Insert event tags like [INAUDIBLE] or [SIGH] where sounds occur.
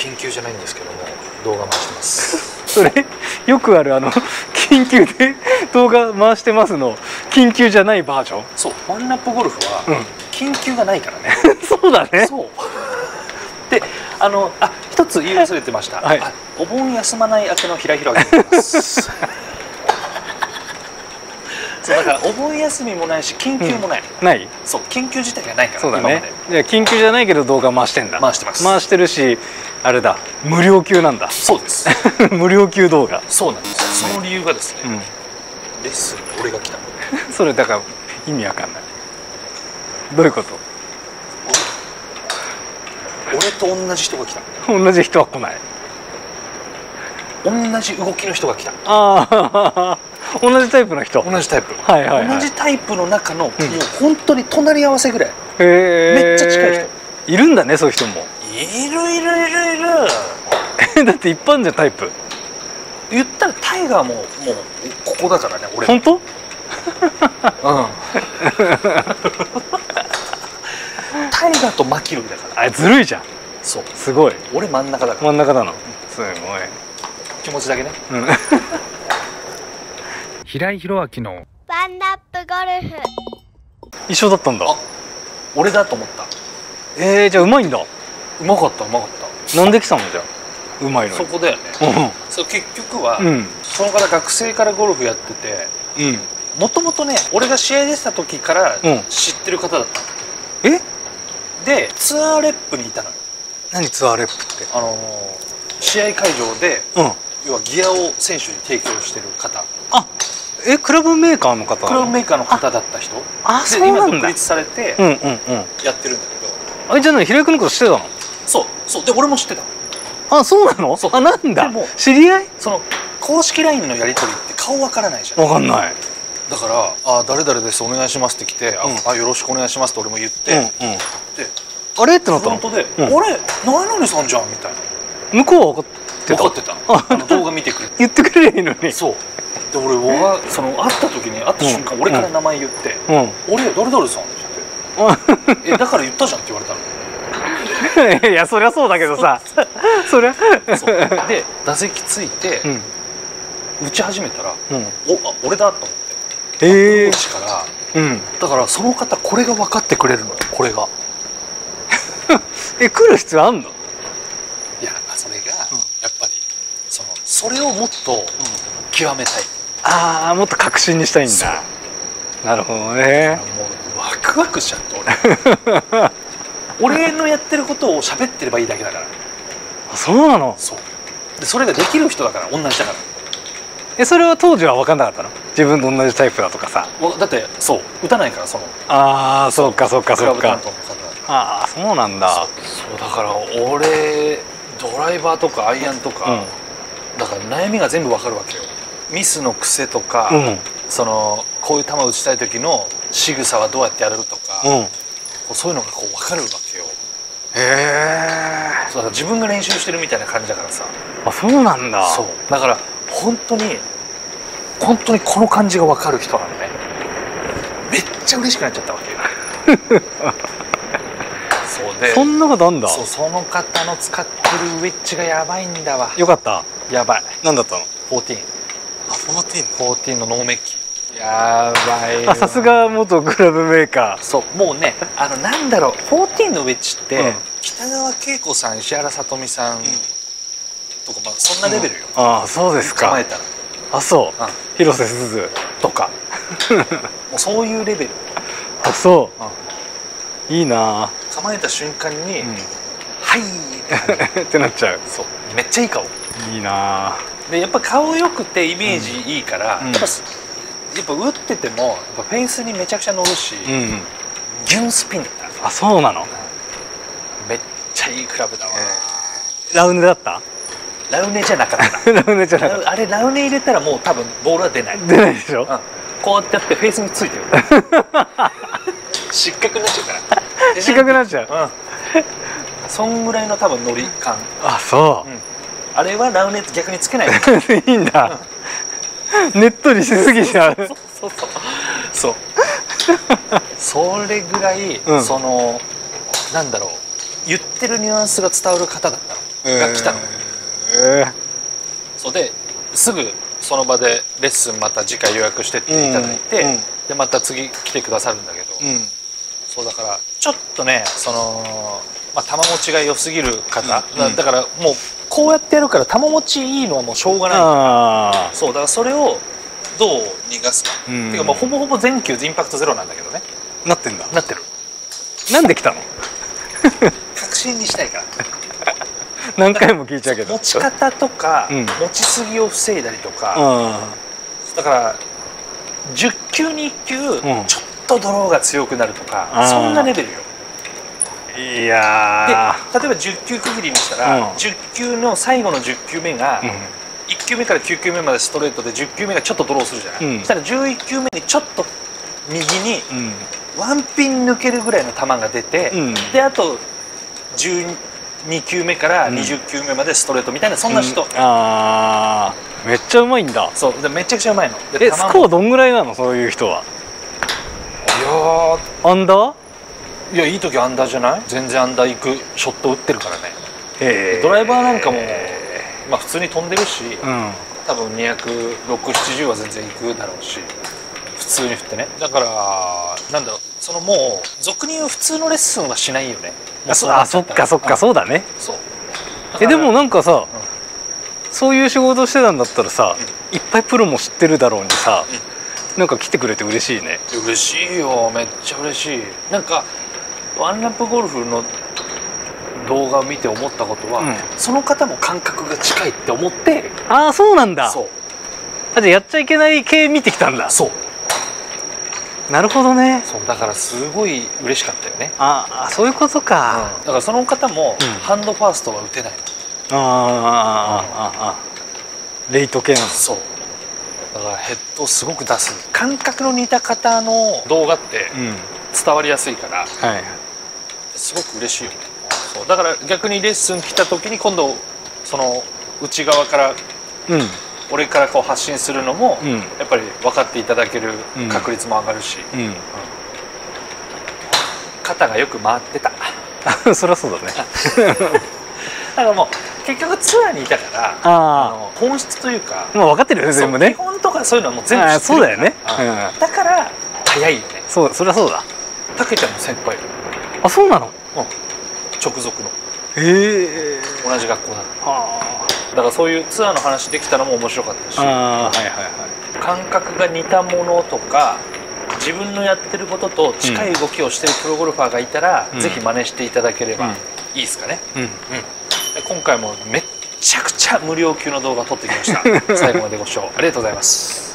緊急じゃないんですけども動画回してます。[LAUGHS] それよくあるあの緊急で動画回してますの緊急じゃないバージョン？そうワンラップゴルフはうん。緊急がないからね。[LAUGHS] そうだね。そう。であのあ一つ言い忘れてました、はい。あお盆休まない明けのひらひらが来ます [LAUGHS] そうだからお盆休みもないし緊急もない、ない？そう緊急自体がないからそうだね。いや緊急じゃないけど動画回してんだ。回してます。回してるしあれだ無料級なんだ。そうです。[LAUGHS] 無料級動画。そうなんですその理由がですね、うん。レッスンに俺が来た。[LAUGHS] それだから意味わかんない。どういうこと？俺と同じ人が来た。同じ人は来ない。同じ動きの人が来た。ああ同じタイプの人？同じタイプ、はいはいはい。同じタイプの中の、うん。もう本当に隣り合わせぐらい。へえめっちゃ近い人。いるんだねそういう人も。いるいるいる。い [LAUGHS] るだって一般じゃんタイプ。言ったらタイガーももうここだからね俺。本当？うん。[LAUGHS] タイガーとマキロイだから。あずるいじゃん。そう。すごい。俺真ん中だから。真ん中なの。すごい。気持ちだけね。うん平井宏明のワンナップゴルフ。一緒だったんだ。あ俺だと思った。えー、じゃあうまいんだ。うまかったうまかった。なんで来たのじゃあ？うまいのに。そこだよね。そう結局は、うん。その方学生からゴルフやっててうん。もともとね俺が試合出てた時からうん。知ってる方だったの、え？でツアーレップにいたのよ。何ツアーレップって？あのー試合会場でうん。要はギアを選手に提供してる方。あえクラブメーカーの方？クラブメーカーの方だった人？あでそうなんだ。今独立されてうんうんうん。やってるんだけど、あれじゃあ何平井君のこと知ってたの？そうそう。で俺も知ってたあそうなの？そう。あなんだ？でも知り合い？その公式 LINE のやり取りって顔わからないじゃん。わかんない。だから「あ誰々ですお願いします」って来て「あよろしくお願いします」って俺も言って、うんうん。であれ？ってなったの？フロントで「うん。あれ？何々さんじゃん」みたいな。向こうは分かってた。分かってた。のあの動画見てくれて。[LAUGHS] 言ってくれりゃいいのに。そうで俺僕がその会った時に会った瞬間、うん。俺から名前言って「うん。俺誰々さん」って言って「えだから言ったじゃん」って言われたの。[LAUGHS] いやそりゃそうだけどさ。そりゃ。で打席ついてうん。打ち始めたらうん「おあ俺だ」と思って。ええ当時からうん。だからその方これが分かってくれるのよこれが。[LAUGHS] え来る必要あんの？いやそれがやっぱりそのそれをもっと極めたいああもっと確信にしたいんだ。なるほどね。もうワクワクしちゃって俺。[LAUGHS] 俺のやってることを喋ってればいいだけだから。あそうなの？そう。でそれができる人だから同じだから。えそれは当時は分かんなかったの？自分と同じタイプだとかさ。わだってそう。打たないからその。ああそうかそうかそうか。ああそうなんだ。らそうだから俺ドライバーとかアイアンとか、だから悩みが全部わかるわけよミスの癖とか、うん。うんそのこういう球打ちたい時の仕草はどうやってやるとか、こうんそういうのがこう分かるわけよ。えそうだから自分が練習してるみたいな感じだからさ。あそうなんだ。そう。だから本当に本当にこの感じが分かる人なのね。めっちゃ嬉しくなっちゃったわけよ。[LAUGHS] そうで。そんなことあんだ。そうその方の使ってるウェッジがやばいんだわ。よかった。やばい。何だったの？14あフォーティ14のノーメッキ。やばい。さすが元クラブメーカそうもうねあのなんだろう14のウェッジって、うん。北川景子さん石原さとみさんとか、まあ、そんなレベルよ、ーああそうですか。構えたら。あそう。うん。広瀬すず。とか。[LAUGHS] もうそういうレベル、あそう。ん。ういいな。構えた瞬間に「うん。はい! [LAUGHS]」ってなっちゃう。そう。めっちゃいい顔。いいなでやっぱ顔良くてイメージいいから、うん。やっぱすやっぱ打っててもやっぱフェイスにめちゃくちゃ乗るし、うんうん。純スピンだった。あそうなの？めっちゃいいクラブだわ、ラウネだった？ラウネじゃなかった。[LAUGHS] ラウネじゃなかっあれラウネ入れたらもう多分ボールは出ない、うん、た出ないでしょ？こうやってやってフェイスについてる。[LAUGHS] 失格になっちゃうから。四角くなっちゃう。うん。そんぐらいの多分ノリ感。あそあれはラウネ逆につけない。う [LAUGHS] いいんだ。ねっとりしすぎちゃうそう。そう。そう。それぐらい、うん。そのなんだろう。言ってるニュアンスが伝わる方だったの。が来たの、えそうですぐその場でレッスンまた次回予約してっていただいて、うんうん。でまた次来てくださるんだけど、うん。そうだからちょっとねその、まあ、玉持ちが良すぎる方、うん。だだからもうこうやってやるから玉持ちいいのはもうしょうがない。あそうだからそれをどう逃がすか、うん。ていうかもうほぼほぼ全球インパクトゼロなんだけどね。あなってんだ。なってる。なんで来たの？確信にしたいから。[LAUGHS] 何回も聞いちゃうけど。持ち方とか、うん。持ちすぎを防いだりとか、あだから10球に1球、ん。ちょっとドローが強くなるとかそんなレベルよあいでや例えば10球区切りにしたら、うん。10球の最後の10球目が、ーうん。1球目から9球目までストレートで10球目がちょっとドローするじゃない、うん。そしたら11球目にちょっと右にうん。ワンピン抜けるぐらいの球が出て、うん。であと12球目から20球目までストレートみたいなそんな人、うああめっちゃうまいんだ。そう。でめちゃくちゃうまいの。でえスコアどんぐらいなのそういう人は？いやアンダーー？いやいい時アンダーじゃない？全然アンダー行くショット打ってるからね。へドライバーなんかも、まあ、普通に飛んでるし、うん。多分26070は全然行くだろうし普通に振ってね。だからなんだろうそのもう俗に言う普通のレッスンはしないよね。あそっかそっかそうだね。そう。えでもななんかさ、そういう仕事してたんだったらさ、いっぱいプロも知ってるだろうにさ、なんか来てくれて嬉しいね。嬉しいよめっちゃ嬉しい。なんかワンラップゴルフの動画を見て思ったことは、うん。その方も感覚が近いって思ってああそうなんだ。そう。あじゃあやっちゃいけない系見てきたんだ。そう。なるほどね。そうだからすごい嬉しかったよね、ああそういうことか、だからその方もうん。ハンドファーストは打てない。あああああああレイト系なんだそう。だからヘッドをすごく出す。感覚の似た方の動画ってうん。伝わりやすいから。はいすごく嬉しいよね。そうだから逆にレッスン来た時に今度その内側からうん。俺からこう発信するのも、うん。やっぱり分かっていただけるうん確率も上がるし、うん。肩がよく回ってた。あ [LAUGHS] そりゃそうだね。[LAUGHS] だからもう結局ツアーにいたからああの本質というかあもう分かってるよねそう全部ね。基本とかそういうのはもう全部知ってそうだよね。うん。うんだから早いよね。そうそりゃそうだ。たけちゃんの先輩あそうなの？直属の。へえ。同じ学校だかあ。らだからそういうツアーの話できたのも面白かったし。あはいはいはい。感覚が似たものとか自分のやってることと近い動きをしてるプロゴルファーがいたら、うん。ぜひ真似していただければうん。いいですかね、うん。で今回もめっちゃくちゃ無料級の動画撮ってきました。[LAUGHS] 最後までご視聴ありがとうございます